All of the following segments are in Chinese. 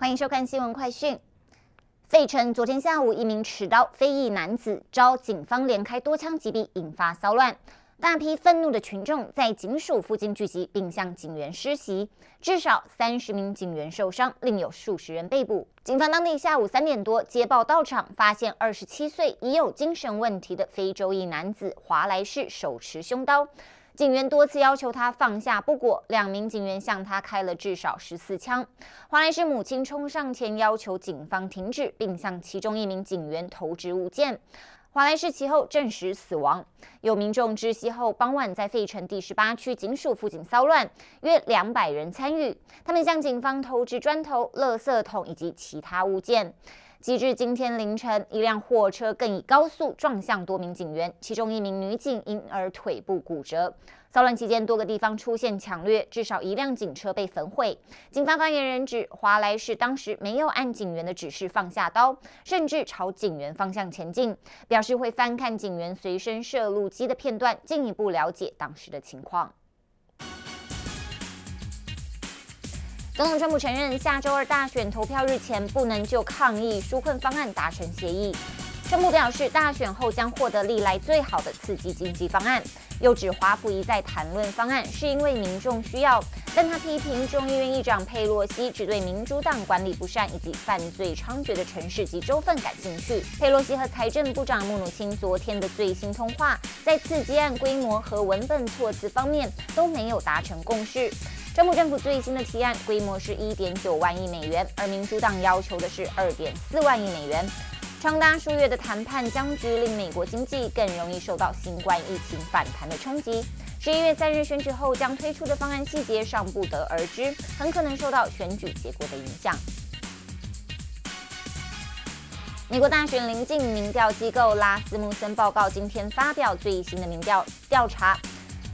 欢迎收看新闻快讯。费城昨天下午，一名持刀非裔男子遭警方连开多枪击毙，引发骚乱。大批愤怒的群众在警署附近聚集，并向警员施袭，至少三十名警员受伤，另有数十人被捕。警方当地下午三点多接报到场，发现二十七岁已有精神问题的非洲裔男子华莱士手持凶刀。警员多次要求他放下，不果，两名警员向他开了至少十四枪。华莱士母亲冲上前要求警方停止，并向其中一名警员投掷物件。华莱士其后证实死亡。有民众窒息后，傍晚在费城第十八区警署附近骚乱，约两百人参与，他们向警方投掷砖头、垃圾桶以及其他物件。截至今天凌晨，一辆货车更以高速撞向多名警员，其中一名女警因而腿部骨折。骚乱期间，多个地方出现抢掠，至少一辆警车被焚毁。警方发言人指，华莱士当时没有按警员的指示放下刀，甚至朝警员方向前进，表示会翻看警员随身摄录机的片段，进一步了解当时的情况。总统川普承认，下周二大选投票日前不能就抗疫纾困方案达成协议。川普表示，大选后将获得历来最好的刺激经济方案，又指华府一再谈论方案是因为民众需要，但他批评众议院议长佩洛西只对民主党管理不善以及犯罪猖獗的城市及州份感兴趣。佩洛西和财政部长穆努钦昨天的最新通话，在刺激案规模和文本措辞方面都没有达成共识。川普政府最新的提案规模是一点九万亿美元，而民主党要求的是二点四万亿美元。长达数月的谈判僵局令美国经济更容易受到新冠疫情反弹的冲击。十一月三日选举后将推出的方案细节尚不得而知，很可能受到选举结果的影响。美国大选临近，民调机构拉斯穆森报告今天发表最新的民调调查。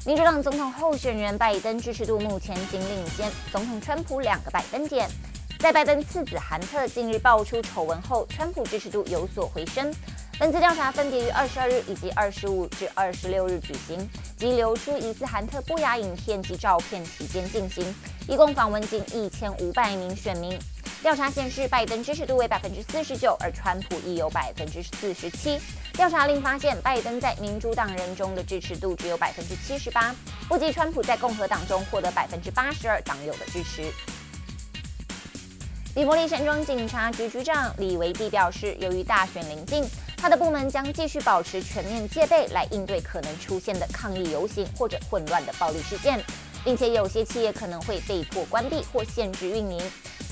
民主党总统候选人拜登支持度目前仅领先总统川普两个百分点。在拜登次子韩特近日爆出丑闻后，川普支持度有所回升。本次调查分别于二十二日以及二十五至二十六日举行，即流出疑似韩特不雅影片及照片期间进行，一共访问近一千五百名选民。调查显示，拜登支持度为百分之四十九，而川普亦有百分之四十七。调查另发现，拜登在民主党人中的支持度只有百分之七十八，不及川普在共和党中获得百分之八十二党友的支持。比伯利山庄警察局局长李维蒂表示，由于大选临近，他的部门将继续保持全面戒备，来应对可能出现的抗议游行或者混乱的暴力事件，并且有些企业可能会被迫关闭或限制运营。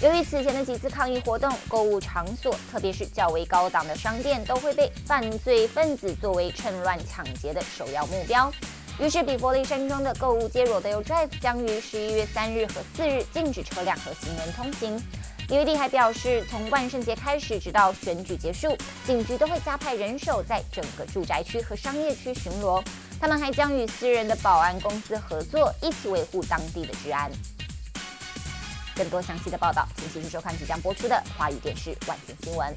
由于此前的几次抗议活动，购物场所，特别是较为高档的商店，都会被犯罪分子作为趁乱抢劫的首要目标。于是，比佛利山庄的购物街 Rodeo Drive 将于十一月三日和四日禁止车辆和行人通行。李维蒂还表示，从万圣节开始，直到选举结束，警局都会加派人手在整个住宅区和商业区巡逻。他们还将与私人的保安公司合作，一起维护当地的治安。更多详细的报道，请继续收看即将播出的华语电视《晚间新闻》。